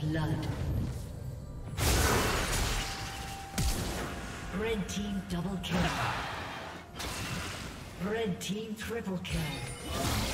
blood. Red team double kill. Red team triple kill.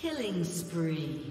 Killing spree.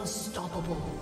Unstoppable.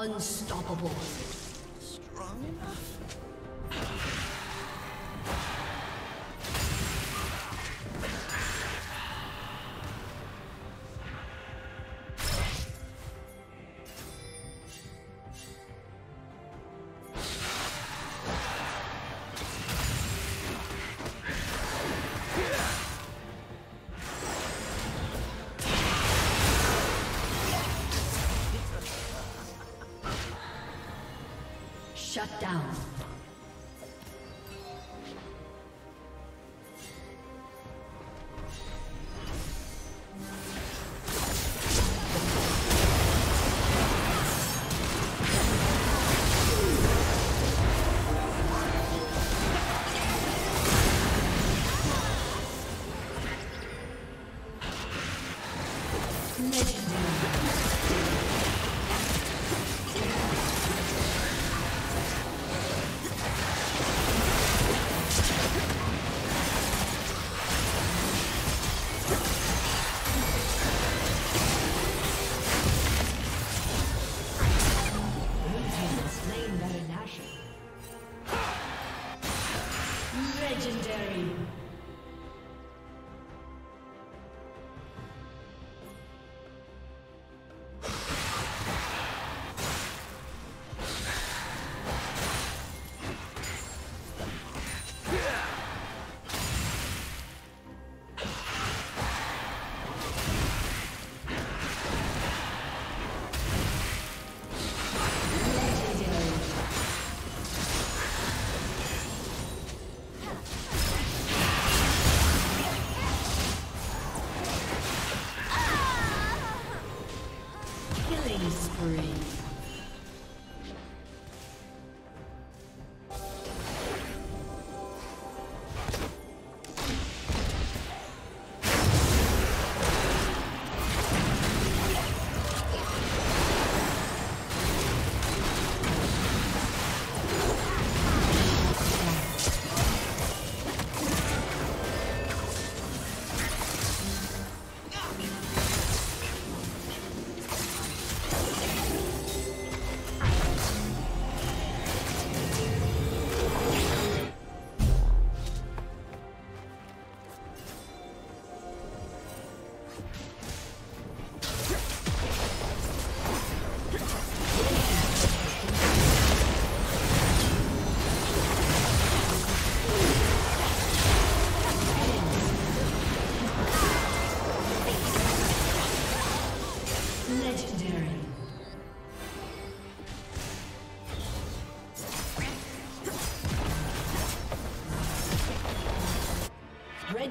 Unstoppable. Strong enough?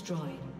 Destroyed.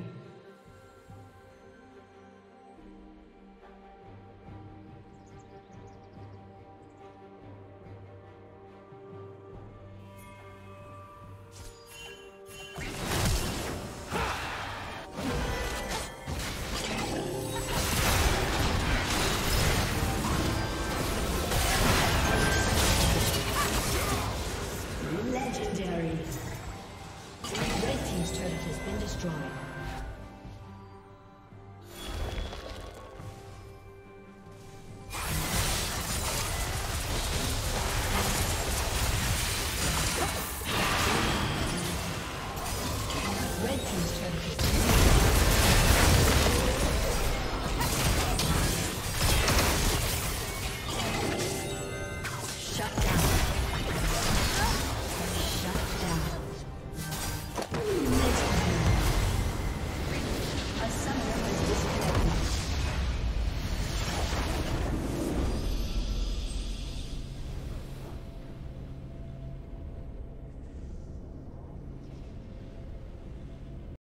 Shut